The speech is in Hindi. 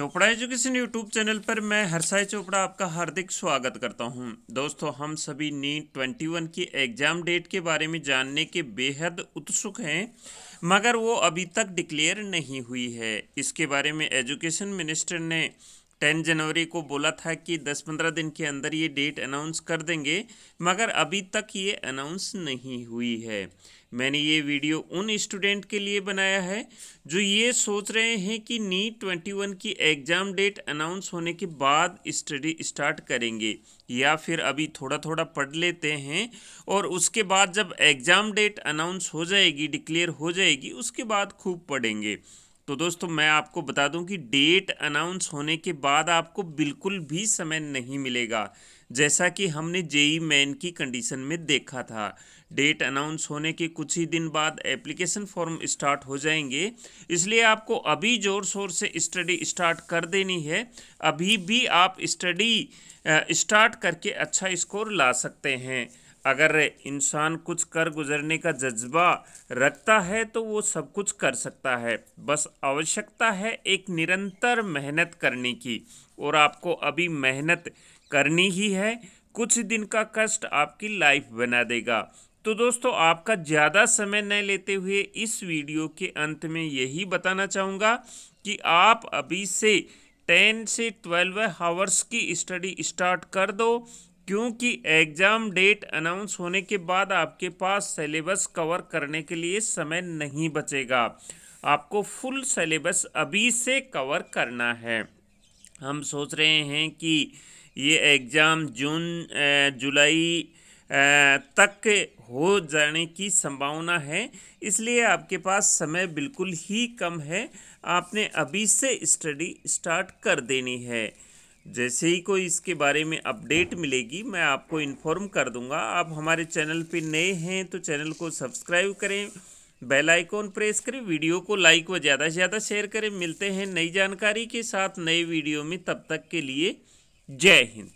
चोपड़ा एजुकेशन यूट्यूब चैनल पर, मैं हरसाई चोपड़ा आपका हार्दिक स्वागत करता हूँ। दोस्तों, हम सभी नीट 21 की एग्ज़ाम डेट के बारे में जानने के बेहद उत्सुक हैं, मगर वो अभी तक डिक्लेयर नहीं हुई है। इसके बारे में एजुकेशन मिनिस्टर ने टेन जनवरी को बोला था कि 10-15 दिन के अंदर ये डेट अनाउंस कर देंगे, मगर अभी तक ये अनाउंस नहीं हुई है। मैंने ये वीडियो उन स्टूडेंट के लिए बनाया है जो ये सोच रहे हैं कि नीट 21 की एग्ज़ाम डेट अनाउंस होने के बाद स्टडी स्टार्ट करेंगे, या फिर अभी थोड़ा थोड़ा पढ़ लेते हैं और उसके बाद जब एग्ज़ाम डेट अनाउंस हो जाएगी डिक्लेयर हो जाएगी, उसके बाद खूब पढ़ेंगे। तो दोस्तों, मैं आपको बता दूँ कि डेट अनाउंस होने के बाद आपको बिल्कुल भी समय नहीं मिलेगा, जैसा कि हमने जेई मैन की कंडीशन में देखा था। डेट अनाउंस होने के कुछ ही दिन बाद एप्लीकेशन फॉर्म स्टार्ट हो जाएँगे, इसलिए आपको अभी ज़ोर शोर से स्टडी स्टार्ट कर देनी है। अभी भी आप स्टडी स्टार्ट करके अच्छा स्कोर ला सकते हैं। अगर इंसान कुछ कर गुजरने का जज्बा रखता है तो वो सब कुछ कर सकता है। बस आवश्यकता है एक निरंतर मेहनत करने की, और आपको अभी मेहनत करनी ही है। कुछ दिन का कष्ट आपकी लाइफ बना देगा। तो दोस्तों, आपका ज़्यादा समय न लेते हुए इस वीडियो के अंत में यही बताना चाहूँगा कि आप अभी से टेन से ट्वेल्व हावर्स की स्टडी स्टार्ट कर दो। क्योंकि एग्ज़ाम डेट अनाउंस होने के बाद आपके पास सिलेबस कवर करने के लिए समय नहीं बचेगा। आपको फुल सिलेबस अभी से कवर करना है। हम सोच रहे हैं कि ये एग्ज़ाम जून जुलाई तक हो जाने की संभावना है। इसलिए आपके पास समय बिल्कुल ही कम है। आपने अभी से स्टडी स्टार्ट कर देनी है। जैसे ही कोई इसके बारे में अपडेट मिलेगी, मैं आपको इन्फॉर्म कर दूँगा। आप हमारे चैनल पे नए हैं तो चैनल को सब्सक्राइब करें बेल आइकॉन प्रेस करें वीडियो को लाइक व ज़्यादा से ज़्यादा शेयर करें। मिलते हैं नई जानकारी के साथ नए वीडियो में। तब तक के लिए जय हिंद।